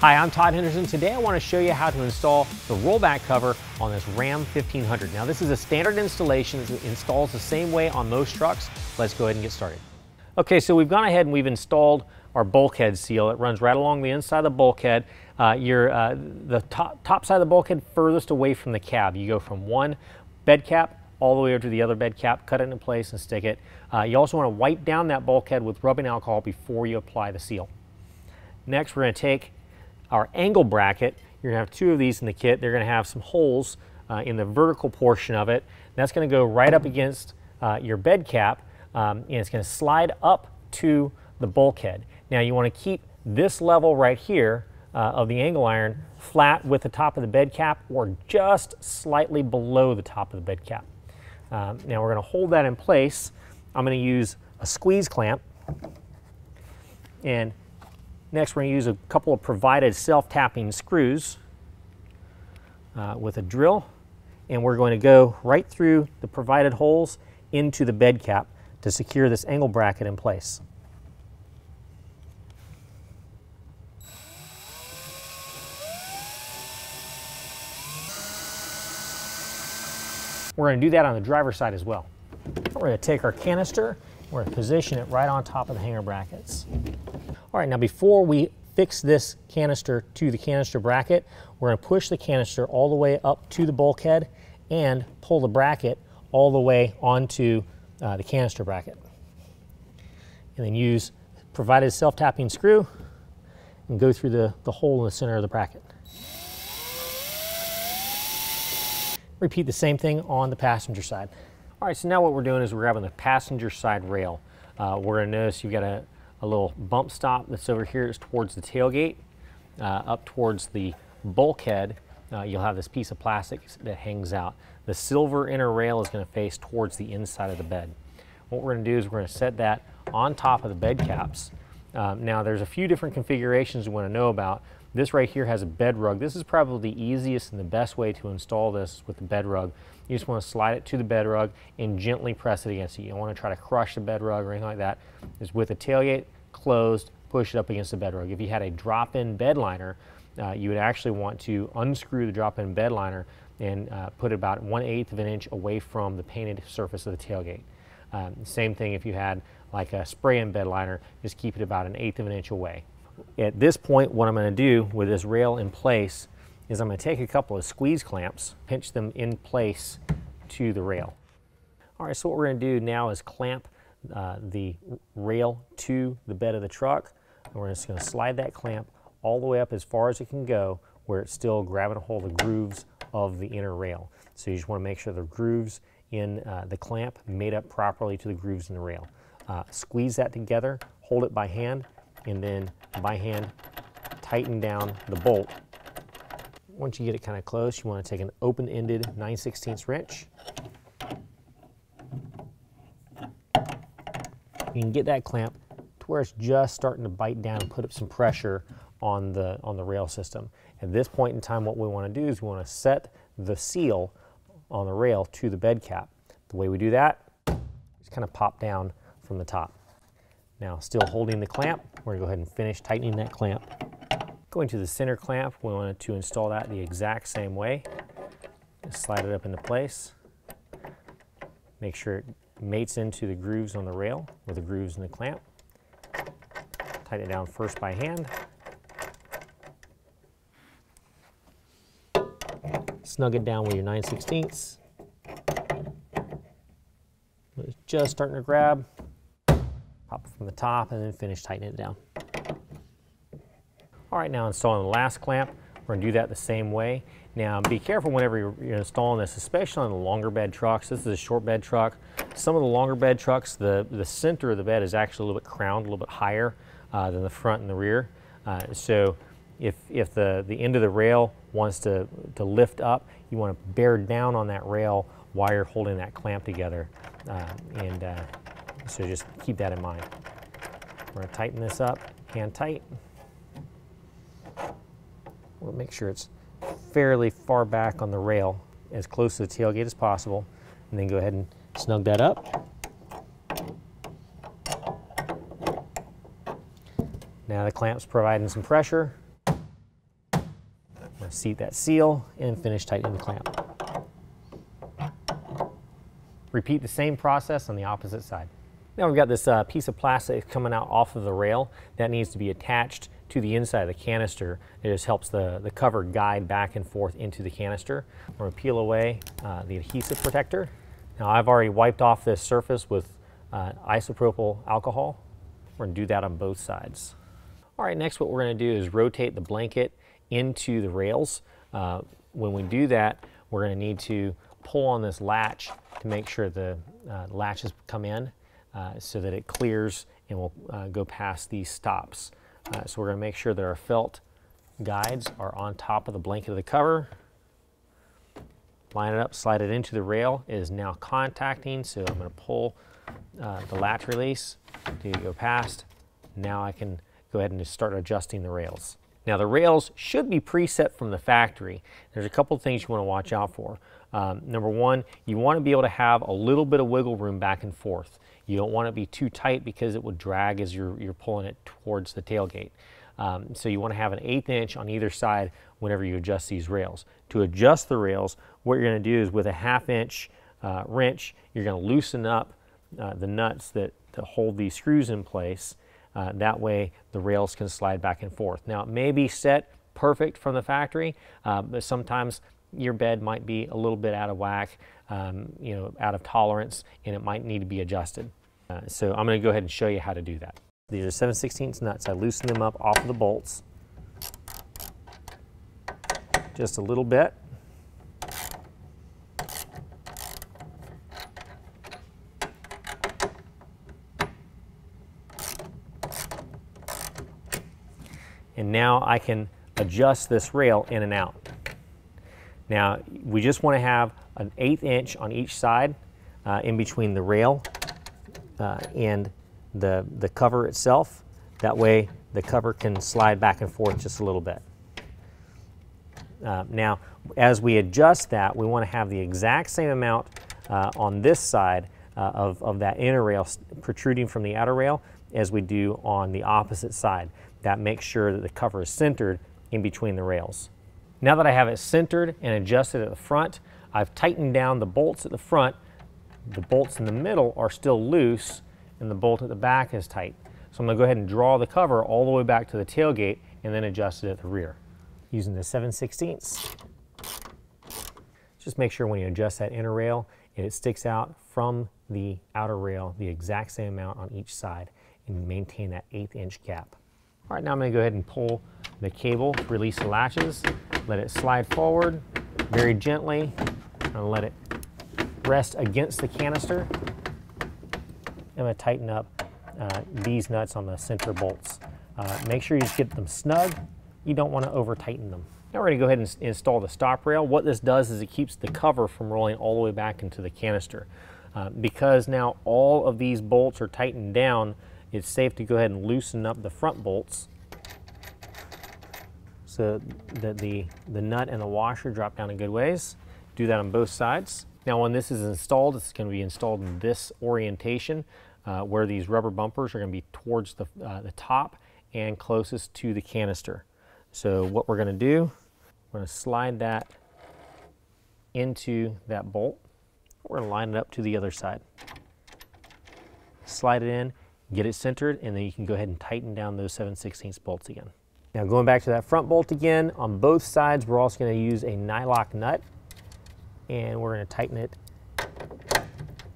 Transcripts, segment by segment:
Hi, I'm Todd Henderson. Today I want to show you how to install the RollBak cover on this Ram 1500. Now this is a standard installation. It installs the same way on most trucks. Let's go ahead and get started. Okay, so we've gone ahead and we've installed our bulkhead seal. It runs right along the inside of the bulkhead. Uh, your, uh, the top, top side of the bulkhead furthest away from the cab. You go from one bed cap all the way over to the other bed cap, cut it in place and stick it. Uh, you also want to wipe down that bulkhead with rubbing alcohol before you apply the seal. Next, we're going to take our angle bracket. You're going to have two of these in the kit. They're going to have some holes uh, in the vertical portion of it. That's going to go right up against uh, your bed cap, um, and it's going to slide up to the bulkhead. Now, you want to keep this level right here uh, of the angle iron flat with the top of the bed cap or just slightly below the top of the bed cap. Um, now we're going to hold that in place. I'm going to use a squeeze clamp. And next we're going to use a couple of provided self-tapping screws uh, with a drill. And we're going to go right through the provided holes into the bed cap to secure this angle bracket in place. We're going to do that on the driver's side as well. We're going to take our canister, we're going to position it right on top of the hanger brackets. All right, now before we fix this canister to the canister bracket, we're going to push the canister all the way up to the bulkhead and pull the bracket all the way onto uh, the canister bracket. And then use provided self-tapping screw and go through the, the hole in the center of the bracket. Repeat the same thing on the passenger side. All right, so now what we're doing is we're grabbing the passenger side rail. Uh, we're gonna notice you've got a, a, little bump stop that's over here. It's towards the tailgate. Uh, up towards the bulkhead, uh, you'll have this piece of plastic that hangs out. The silver inner rail is gonna face towards the inside of the bed. What we're gonna do is we're gonna set that on top of the bed caps. Um, now there's a few different configurations we wanna know about. This right here has a bed rug. This is probably the easiest and the best way to install this with the bed rug. You just want to slide it to the bed rug and gently press it against it. You don't want to try to crush the bed rug or anything like that. It's with the tailgate closed, push it up against the bed rug. If you had a drop-in bed liner, uh, you would actually want to unscrew the drop-in bed liner and uh, put it about one eighth of an inch away from the painted surface of the tailgate. Um, same thing if you had like a spray-in bed liner, just keep it about an eighth of an inch away. At this point, what I'm going to do with this rail in place is I'm going to take a couple of squeeze clamps, pinch them in place to the rail. All right, so what we're going to do now is clamp uh, the rail to the bed of the truck. And we're just going to slide that clamp all the way up as far as it can go where it's still grabbing a hold of the grooves of the inner rail. So you just want to make sure the grooves in uh, the clamp made up properly to the grooves in the rail. Uh, squeeze that together, hold it by hand, and then by hand tighten down the bolt. Once you get it kind of close, you want to take an open-ended 9 16 wrench. You can get that clamp to where it's just starting to bite down and put up some pressure on the, on the rail system. At this point in time, what we want to do is we want to set the seal on the rail to the bed cap. The way we do that is kind of pop down from the top. Now, still holding the clamp, we're gonna go ahead and finish tightening that clamp. Going to the center clamp, we wanted to install that the exact same way. Just slide it up into place. Make sure it mates into the grooves on the rail with the grooves in the clamp. Tighten it down first by hand. Snug it down with your 9 16 It's just starting to grab from the top and then finish tightening it down. All right, now installing the last clamp. We're gonna do that the same way. Now be careful whenever you're, you're installing this, especially on the longer bed trucks. This is a short bed truck. Some of the longer bed trucks, the, the center of the bed is actually a little bit crowned, a little bit higher uh, than the front and the rear. Uh, so if, if the, the end of the rail wants to, to lift up, you want to bear down on that rail while you're holding that clamp together. Uh, and uh, so just keep that in mind. We're to tighten this up, hand tight. We'll make sure it's fairly far back on the rail, as close to the tailgate as possible, and then go ahead and snug that up. Now the clamp's providing some pressure. seat that seal, and finish tightening the clamp. Repeat the same process on the opposite side. Now we've got this uh, piece of plastic coming out off of the rail that needs to be attached to the inside of the canister. It just helps the, the cover guide back and forth into the canister. I'm to peel away uh, the adhesive protector. Now I've already wiped off this surface with uh, isopropyl alcohol. We're to do that on both sides. All right, next what we're going to do is rotate the blanket into the rails. Uh, when we do that, we're going to need to pull on this latch to make sure the uh, latches come in uh, so that it clears and will uh, go past these stops. Uh, so we're going to make sure that our felt guides are on top of the blanket of the cover. Line it up, slide it into the rail. It is now contacting, so I'm going to pull uh, the latch release to go past. Now I can go ahead and just start adjusting the rails. Now the rails should be preset from the factory. There's a couple things you want to watch out for. Um, number one, you want to be able to have a little bit of wiggle room back and forth. You don't want to be too tight because it will drag as you're, you're pulling it towards the tailgate. Um, so you want to have an eighth inch on either side whenever you adjust these rails. To adjust the rails, what you're going to do is with a half inch uh, wrench, you're going to loosen up uh, the nuts that, that hold these screws in place. Uh, that way the rails can slide back and forth. Now it may be set perfect from the factory, uh, but sometimes your bed might be a little bit out of whack, um, you know, out of tolerance, and it might need to be adjusted. Uh, so I'm going to go ahead and show you how to do that. These are 7 16 nuts. I loosen them up off of the bolts just a little bit. And now I can adjust this rail in and out. Now, we just want to have an eighth inch on each side uh, in between the rail uh, and the, the cover itself. That way the cover can slide back and forth just a little bit. Uh, now, as we adjust that, we want to have the exact same amount uh, on this side uh, of, of that inner rail protruding from the outer rail as we do on the opposite side. That makes sure that the cover is centered in between the rails. Now that I have it centered and adjusted at the front, I've tightened down the bolts at the front. The bolts in the middle are still loose and the bolt at the back is tight. So I'm gonna go ahead and draw the cover all the way back to the tailgate and then adjust it at the rear using the 7 16 Just make sure when you adjust that inner rail, it sticks out from the outer rail the exact same amount on each side and maintain that eighth inch gap. All right, now I'm gonna go ahead and pull the cable release the latches. Let it slide forward very gently and let it rest against the canister. I'm to tighten up uh, these nuts on the center bolts. Uh, make sure you just get them snug. You don't want to over tighten them. Now we're going to go ahead and install the stop rail. What this does is it keeps the cover from rolling all the way back into the canister. Uh, because now all of these bolts are tightened down, it's safe to go ahead and loosen up the front bolts so that the, the nut and the washer drop down a good ways. Do that on both sides. Now when this is installed, it's going to be installed in this orientation uh, where these rubber bumpers are going to be towards the, uh, the top and closest to the canister. So what we're going to do, we're going to slide that into that bolt. We're going to line it up to the other side. Slide it in, get it centered, and then you can go ahead and tighten down those 7 16 bolts again. Now going back to that front bolt again, on both sides we're also going to use a nylock nut and we're going to tighten it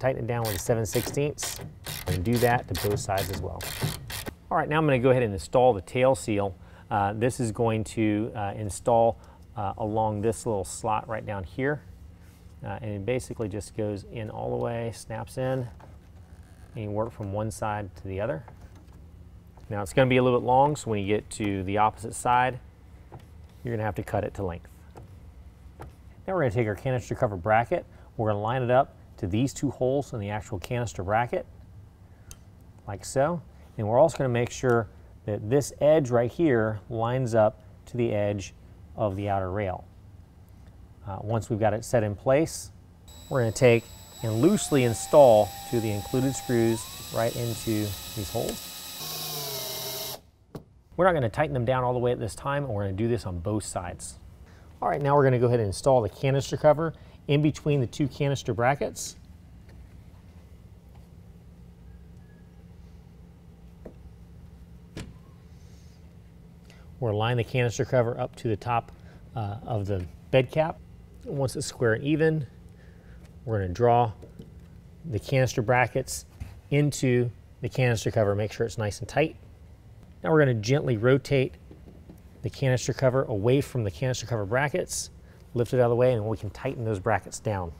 tighten it down with a 7 16 and do that to both sides as well. All right, now I'm going to go ahead and install the tail seal. Uh, this is going to uh, install uh, along this little slot right down here. Uh, and it basically just goes in all the way, snaps in, and you work from one side to the other. Now it's going to be a little bit long, so when you get to the opposite side, you're going to have to cut it to length. Now we're going to take our canister cover bracket, we're going to line it up to these two holes in the actual canister bracket, like so. And we're also going to make sure that this edge right here lines up to the edge of the outer rail. Uh, once we've got it set in place, we're going to take and loosely install to the included screws right into these holes. We're not going to tighten them down all the way at this time, and we're going to do this on both sides. All right, now we're gonna go ahead and install the canister cover in between the two canister brackets. We'll align the canister cover up to the top uh, of the bed cap. Once it's square and even, we're going to draw the canister brackets into the canister cover, make sure it's nice and tight. Now we're going to gently rotate the canister cover away from the canister cover brackets, lift it out of the way, and we can tighten those brackets down.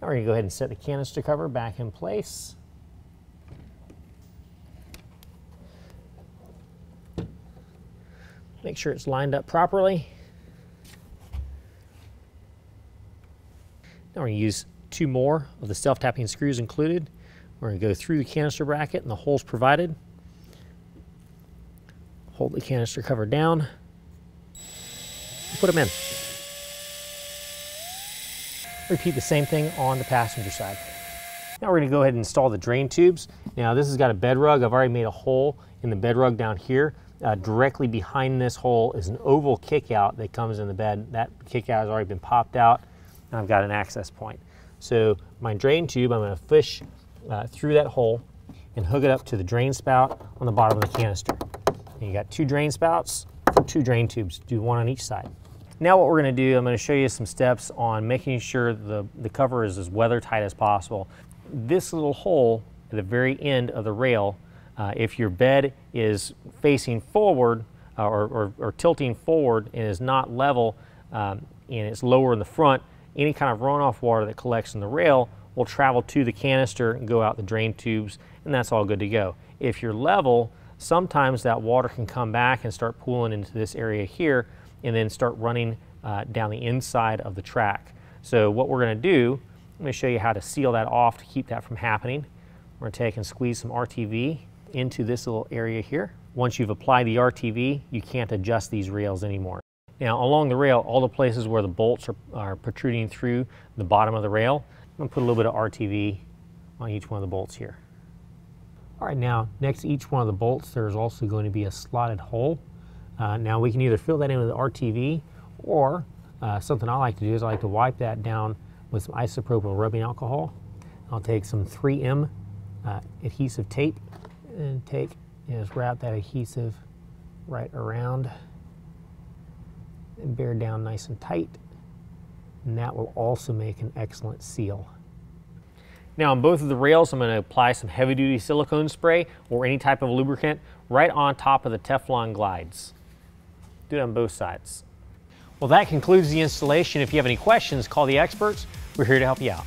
Now we're going to go ahead and set the canister cover back in place. Make sure it's lined up properly. We're going to use two more of the self-tapping screws included. We're going to go through the canister bracket and the holes provided. Hold the canister cover down. Put them in. Repeat the same thing on the passenger side. Now we're going to go ahead and install the drain tubes. Now this has got a bed rug. I've already made a hole in the bed rug down here. Uh, directly behind this hole is an oval kickout that comes in the bed. That kickout has already been popped out, and I've got an access point. So my drain tube, I'm going to fish uh, through that hole and hook it up to the drain spout on the bottom of the canister. And you got two drain spouts for two drain tubes, do one on each side. Now what we're going to do, I'm going to show you some steps on making sure the, the cover is as weather tight as possible. This little hole at the very end of the rail uh, if your bed is facing forward uh, or, or, or, tilting forward and is not level um, and it's lower in the front, any kind of runoff water that collects in the rail will travel to the canister and go out the drain tubes and that's all good to go. If you're level, sometimes that water can come back and start pooling into this area here and then start running uh, down the inside of the track. So what we're going to do, I'm going to show you how to seal that off to keep that from happening. We're going to take and squeeze some RTV into this little area here. Once you've applied the RTV, you can't adjust these rails anymore. Now along the rail, all the places where the bolts are, are protruding through the bottom of the rail, I'm gonna put a little bit of RTV on each one of the bolts here. All right, now next to each one of the bolts, there's also going to be a slotted hole. Uh, now we can either fill that in with RTV or uh, something I like to do is I like to wipe that down with some isopropyl rubbing alcohol. I'll take some 3M uh, adhesive tape and take and just wrap that adhesive right around and bear down nice and tight. And that will also make an excellent seal. Now on both of the rails, I'm going to apply some heavy duty silicone spray or any type of lubricant right on top of the Teflon glides. Do it on both sides. Well, that concludes the installation. If you have any questions, call the experts. We're here to help you out.